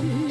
listen.